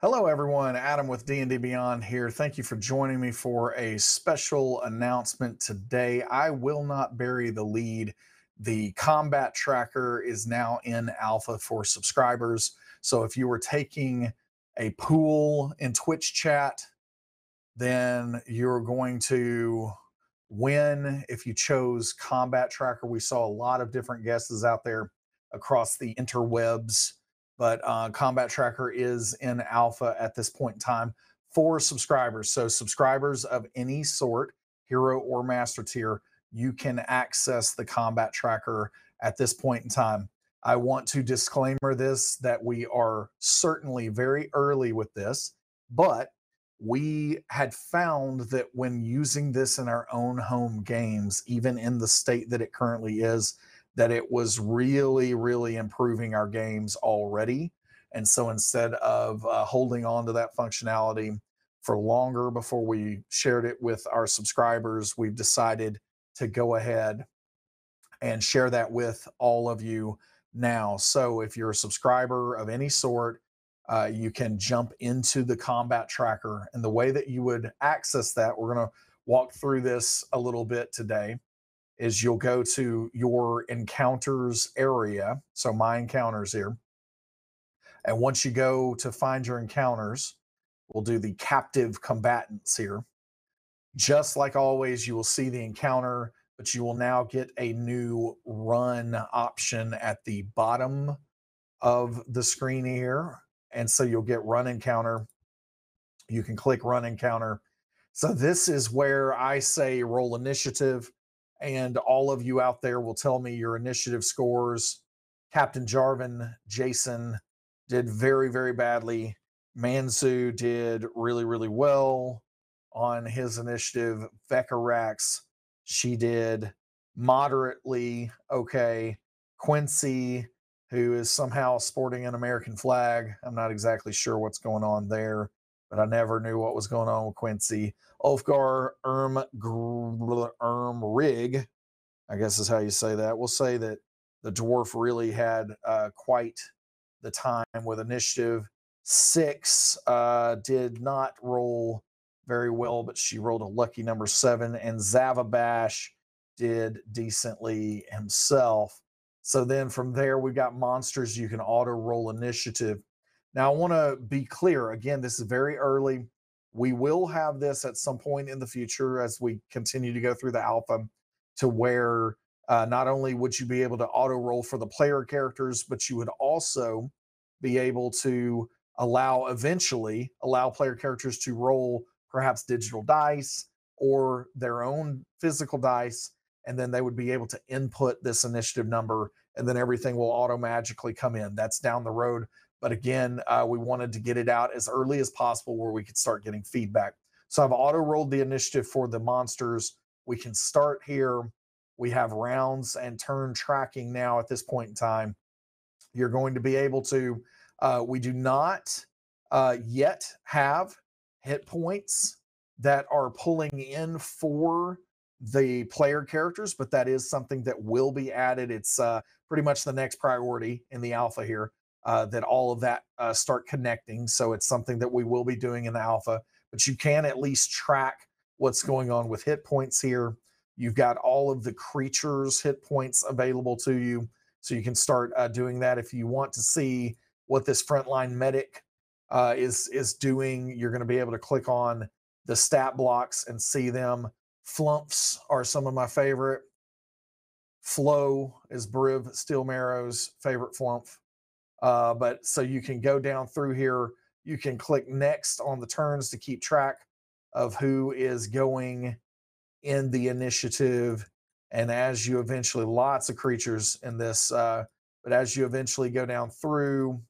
Hello, everyone. Adam with D&D Beyond here. Thank you for joining me for a special announcement today. I will not bury the lead. The combat tracker is now in alpha for subscribers. So if you were taking a pool in Twitch chat, then you're going to win if you chose combat tracker. We saw a lot of different guesses out there across the interwebs but uh, Combat Tracker is in alpha at this point in time for subscribers. So, subscribers of any sort, hero or master tier, you can access the Combat Tracker at this point in time. I want to disclaimer this that we are certainly very early with this, but we had found that when using this in our own home games, even in the state that it currently is, that it was really, really improving our games already. And so instead of uh, holding on to that functionality for longer before we shared it with our subscribers, we've decided to go ahead and share that with all of you now. So if you're a subscriber of any sort, uh, you can jump into the combat tracker. And the way that you would access that, we're going to walk through this a little bit today is you'll go to your encounters area. So my encounters here. And once you go to find your encounters, we'll do the captive combatants here. Just like always, you will see the encounter, but you will now get a new run option at the bottom of the screen here. And so you'll get run encounter. You can click run encounter. So this is where I say roll initiative and all of you out there will tell me your initiative scores. Captain Jarvan, Jason did very, very badly. Manzu did really, really well on his initiative. Vecarax, she did moderately okay. Quincy, who is somehow sporting an American flag. I'm not exactly sure what's going on there, but I never knew what was going on with Quincy. Ulfgar Erm Erm Rig, I guess is how you say that. We'll say that the dwarf really had uh, quite the time with initiative. Six uh, did not roll very well, but she rolled a lucky number seven, and Zavabash did decently himself. So then from there, we've got monsters you can auto roll initiative. Now, I want to be clear again, this is very early. We will have this at some point in the future as we continue to go through the alpha to where uh, not only would you be able to auto roll for the player characters, but you would also be able to allow eventually allow player characters to roll perhaps digital dice or their own physical dice and then they would be able to input this initiative number and then everything will auto magically come in that's down the road but again, uh, we wanted to get it out as early as possible where we could start getting feedback. So I've auto rolled the initiative for the monsters. We can start here. We have rounds and turn tracking now at this point in time. You're going to be able to, uh, we do not uh, yet have hit points that are pulling in for the player characters, but that is something that will be added. It's uh, pretty much the next priority in the alpha here uh, that all of that uh, start connecting. So it's something that we will be doing in the alpha, but you can at least track what's going on with hit points here. You've got all of the creatures' hit points available to you. So you can start uh, doing that if you want to see what this frontline medic uh, is is doing. You're going to be able to click on the stat blocks and see them. Flumphs are some of my favorite. Flow is Briv Steelmarrow's favorite flumph. Uh, but so you can go down through here. You can click next on the turns to keep track of who is going in the initiative. And as you eventually, lots of creatures in this, uh, but as you eventually go down through,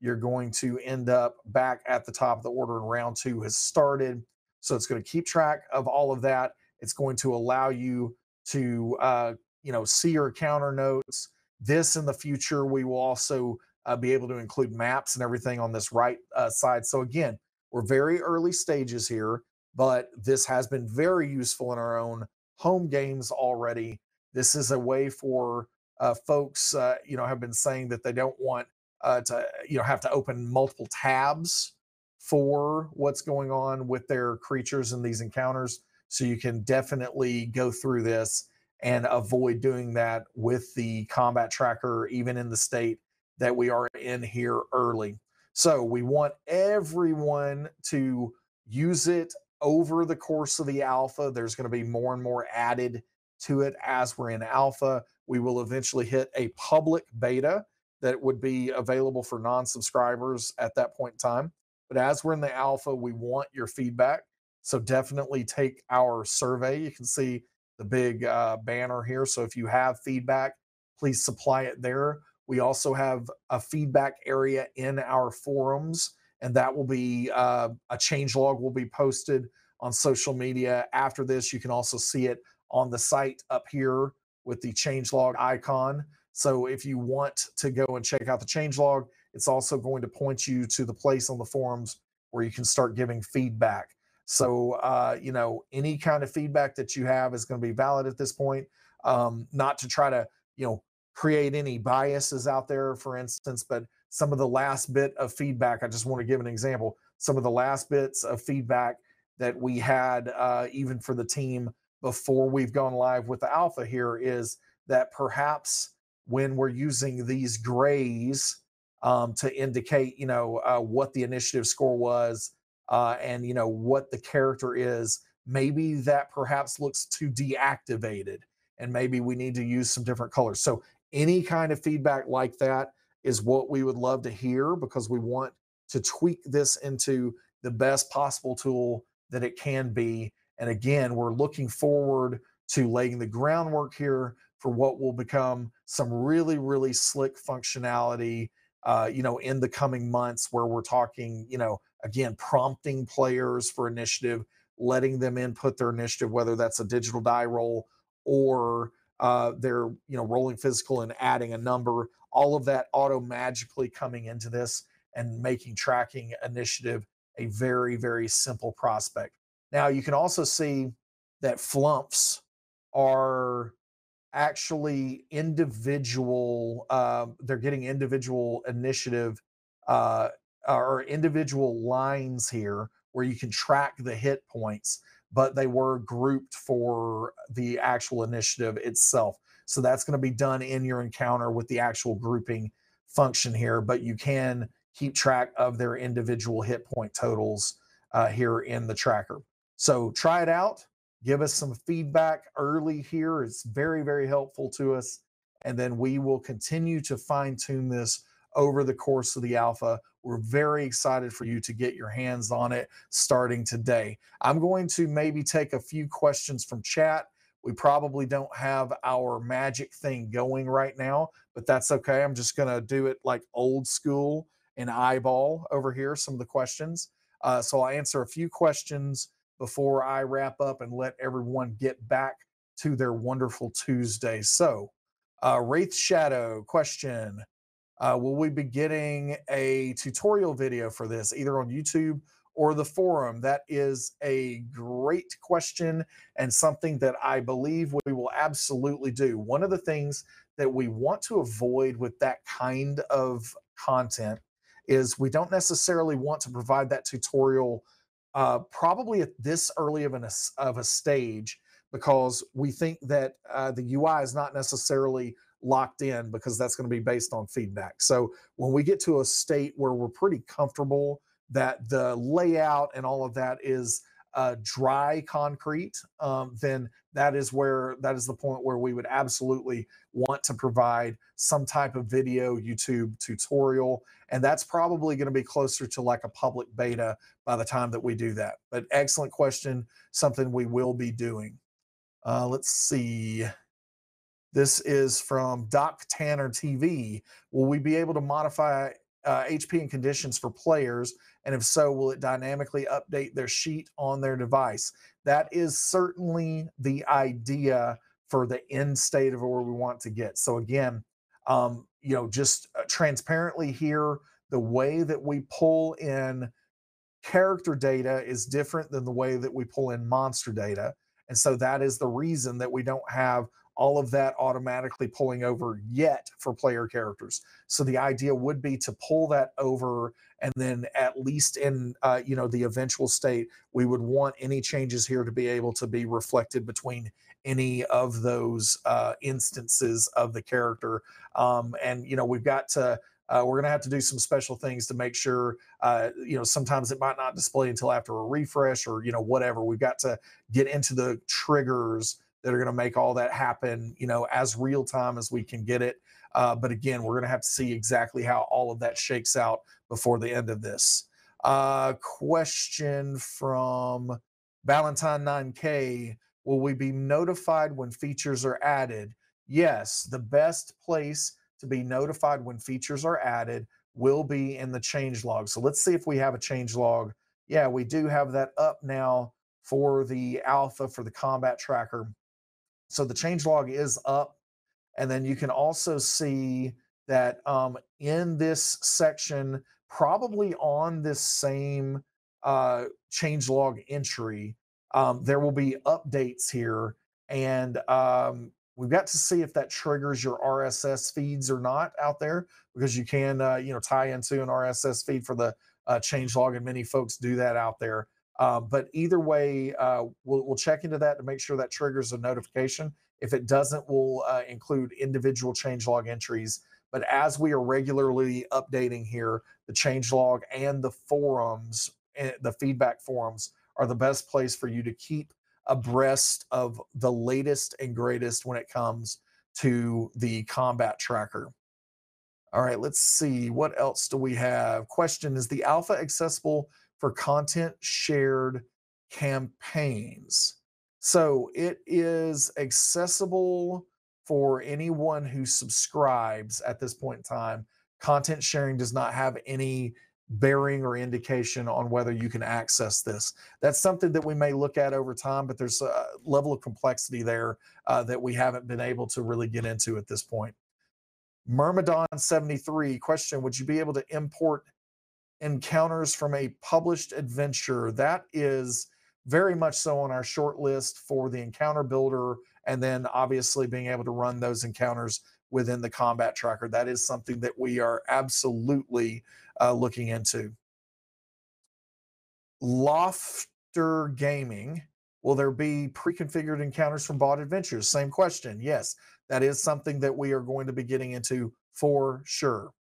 you're going to end up back at the top of the order and round two has started. So it's going to keep track of all of that. It's going to allow you to, uh, you know, see your counter notes. This in the future, we will also uh, be able to include maps and everything on this right uh, side. So again, we're very early stages here, but this has been very useful in our own home games already. This is a way for uh, folks, uh, you know, have been saying that they don't want uh, to, you know, have to open multiple tabs for what's going on with their creatures in these encounters. So you can definitely go through this and avoid doing that with the combat tracker, even in the state that we are in here early. So we want everyone to use it over the course of the alpha. There's going to be more and more added to it as we're in alpha. We will eventually hit a public beta that would be available for non subscribers at that point in time. But as we're in the alpha, we want your feedback. So definitely take our survey. You can see the big uh, banner here. So if you have feedback, please supply it there. We also have a feedback area in our forums, and that will be uh, a change log will be posted on social media after this. You can also see it on the site up here with the change log icon. So if you want to go and check out the change log, it's also going to point you to the place on the forums where you can start giving feedback. So, uh, you know, any kind of feedback that you have is going to be valid at this point. Um, not to try to, you know, create any biases out there, for instance, but some of the last bit of feedback, I just want to give an example. Some of the last bits of feedback that we had, uh, even for the team before we've gone live with the alpha here, is that perhaps when we're using these grays um, to indicate, you know, uh, what the initiative score was uh, and, you know, what the character is. Maybe that perhaps looks too deactivated and maybe we need to use some different colors. So, any kind of feedback like that is what we would love to hear because we want to tweak this into the best possible tool that it can be. And again, we're looking forward to laying the groundwork here for what will become some really, really slick functionality uh, you know, in the coming months where we're talking, you know, again, prompting players for initiative, letting them input their initiative, whether that's a digital die roll or uh, they're, you know, rolling physical and adding a number, all of that auto magically coming into this and making tracking initiative a very, very simple prospect. Now, you can also see that flumphs are actually individual uh, they're getting individual initiative uh, or individual lines here where you can track the hit points but they were grouped for the actual initiative itself so that's going to be done in your encounter with the actual grouping function here but you can keep track of their individual hit point totals uh, here in the tracker so try it out give us some feedback early here. It's very, very helpful to us. And then we will continue to fine tune this over the course of the alpha. We're very excited for you to get your hands on it starting today. I'm going to maybe take a few questions from chat. We probably don't have our magic thing going right now, but that's okay. I'm just going to do it like old school and eyeball over here some of the questions. Uh, so I'll answer a few questions before I wrap up and let everyone get back to their wonderful Tuesday. So, uh, Wraith Shadow question uh, Will we be getting a tutorial video for this either on YouTube or the forum? That is a great question and something that I believe we will absolutely do. One of the things that we want to avoid with that kind of content is we don't necessarily want to provide that tutorial uh, probably at this early of, an, of a stage because we think that uh, the UI is not necessarily locked in because that's going to be based on feedback. So when we get to a state where we're pretty comfortable that the layout and all of that is uh, dry concrete, um, then that is where that is the point where we would absolutely want to provide some type of video YouTube tutorial. And that's probably going to be closer to like a public beta by the time that we do that. But excellent question, something we will be doing. Uh, let's see. This is from Doc Tanner TV. Will we be able to modify uh, HP and conditions for players? And if so, will it dynamically update their sheet on their device? That is certainly the idea for the end state of where we want to get. So again, um, you know, just uh, transparently here, the way that we pull in character data is different than the way that we pull in monster data. And so that is the reason that we don't have all of that automatically pulling over yet for player characters. So the idea would be to pull that over and then at least in uh, you know the eventual state we would want any changes here to be able to be reflected between any of those uh, instances of the character um, and you know we've got to uh, we're going to have to do some special things to make sure uh, you know sometimes it might not display until after a refresh or you know whatever we've got to get into the triggers that are going to make all that happen you know as real time as we can get it uh, but again we're going to have to see exactly how all of that shakes out before the end of this uh, question from valentine 9k will we be notified when features are added yes the best place to be notified when features are added will be in the change log. So let's see if we have a change log. Yeah, we do have that up now for the alpha for the combat tracker. So the change log is up. And then you can also see that um, in this section, probably on this same uh, change log entry, um, there will be updates here. And um, We've got to see if that triggers your RSS feeds or not out there because you can, uh, you know, tie into an RSS feed for the uh, change log, and many folks do that out there. Uh, but either way, uh, we'll, we'll check into that to make sure that triggers a notification. If it doesn't, we'll uh, include individual change log entries. But as we are regularly updating here, the change log and the forums, eh, the feedback forums are the best place for you to keep abreast of the latest and greatest when it comes to the combat tracker. All right, let's see. What else do we have? Question Is the alpha accessible for content shared campaigns? So it is accessible for anyone who subscribes at this point in time. Content sharing does not have any bearing or indication on whether you can access this. That's something that we may look at over time, but there's a level of complexity there uh, that we haven't been able to really get into at this point. Myrmidon 73 question Would you be able to import encounters from a published adventure? That is very much so on our short list for the encounter builder, and then obviously being able to run those encounters within the combat tracker. That is something that we are absolutely uh, looking into. Lofter Gaming, will there be pre-configured encounters from bought adventures? Same question. Yes, that is something that we are going to be getting into for sure.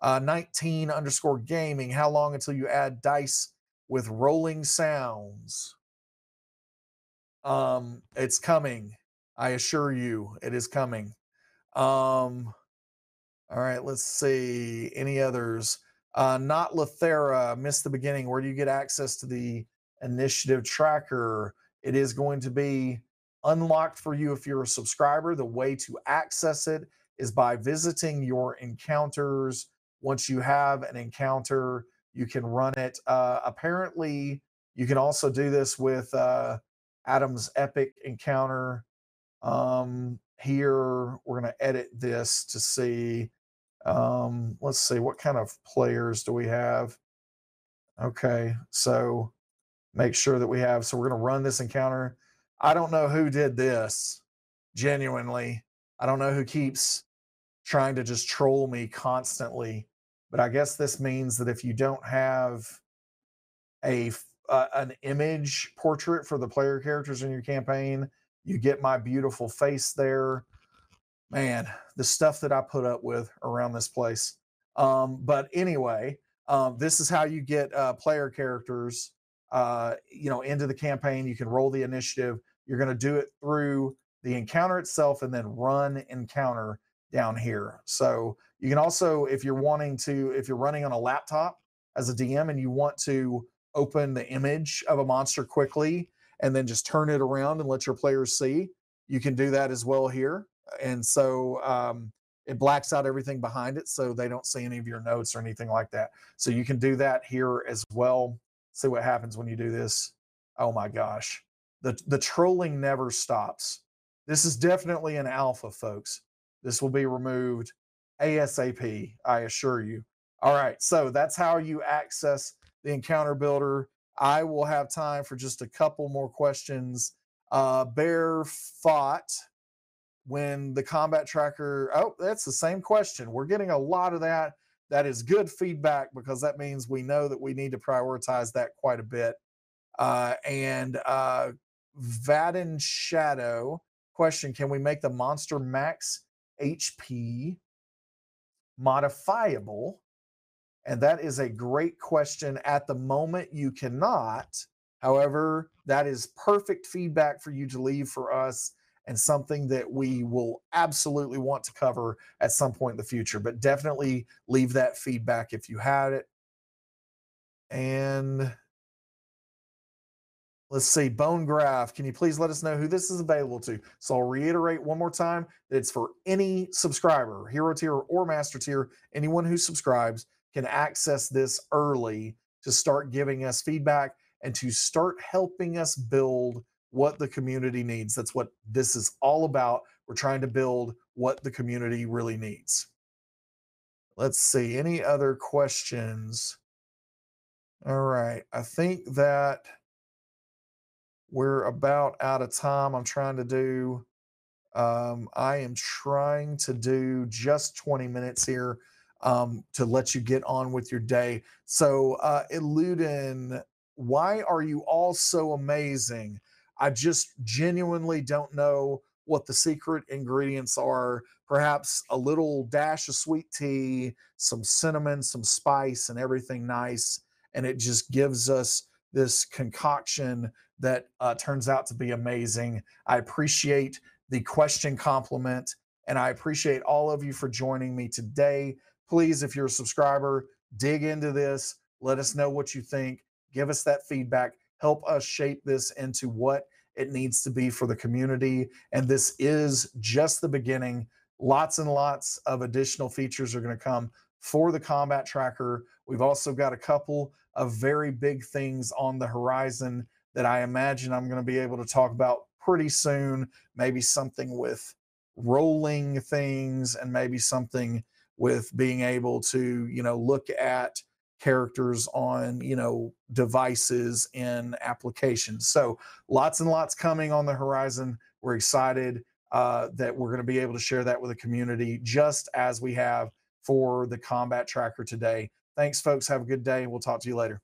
Uh, 19 underscore gaming, how long until you add dice with rolling sounds? Um, it's coming. I assure you, it is coming. Um, all right, let's see. Any others? Uh, not Lethera, missed the beginning. Where do you get access to the initiative tracker? It is going to be unlocked for you if you're a subscriber. The way to access it is by visiting your encounters. Once you have an encounter, you can run it. Uh, apparently, you can also do this with uh, Adam's Epic encounter. Um, here, we're going to edit this to see um, let's see, what kind of players do we have? Okay, so make sure that we have, so we're going to run this encounter. I don't know who did this, genuinely. I don't know who keeps trying to just troll me constantly, but I guess this means that if you don't have a uh, an image portrait for the player characters in your campaign, you get my beautiful face there man, the stuff that I put up with around this place. Um, but anyway, um, this is how you get uh, player characters, uh, you know, into the campaign. You can roll the initiative. You're going to do it through the encounter itself and then run encounter down here. So you can also, if you're wanting to, if you're running on a laptop as a DM and you want to open the image of a monster quickly and then just turn it around and let your players see, you can do that as well here and so um, it blacks out everything behind it so they don't see any of your notes or anything like that. So you can do that here as well. See what happens when you do this. Oh my gosh. The, the trolling never stops. This is definitely an alpha, folks. This will be removed ASAP, I assure you. All right, so that's how you access the encounter builder. I will have time for just a couple more questions. Uh, Bear Fought when the combat tracker, oh, that's the same question. We're getting a lot of that. That is good feedback because that means we know that we need to prioritize that quite a bit. Uh, and uh, Vadin Shadow question Can we make the Monster Max HP modifiable? And that is a great question. At the moment, you cannot. However, that is perfect feedback for you to leave for us and something that we will absolutely want to cover at some point in the future. But definitely leave that feedback if you had it. And let's see, Bone Graph. Can you please let us know who this is available to? So I'll reiterate one more time that it's for any subscriber, hero tier or master tier. Anyone who subscribes can access this early to start giving us feedback and to start helping us build what the community needs. That's what this is all about. We're trying to build what the community really needs. Let's see, any other questions? All right, I think that we're about out of time. I'm trying to do, um, I am trying to do just 20 minutes here um, to let you get on with your day. So, uh, Eludin, why are you all so amazing? I just genuinely don't know what the secret ingredients are. Perhaps a little dash of sweet tea, some cinnamon, some spice, and everything nice. And it just gives us this concoction that uh, turns out to be amazing. I appreciate the question compliment, and I appreciate all of you for joining me today. Please, if you're a subscriber, dig into this. Let us know what you think. Give us that feedback. Help us shape this into what it needs to be for the community. And this is just the beginning. Lots and lots of additional features are going to come for the combat tracker. We've also got a couple of very big things on the horizon that I imagine I'm going to be able to talk about pretty soon. Maybe something with rolling things and maybe something with being able to, you know, look at characters on you know devices in applications so lots and lots coming on the horizon we're excited uh, that we're going to be able to share that with the community just as we have for the combat tracker today. Thanks folks. Have a good day and we'll talk to you later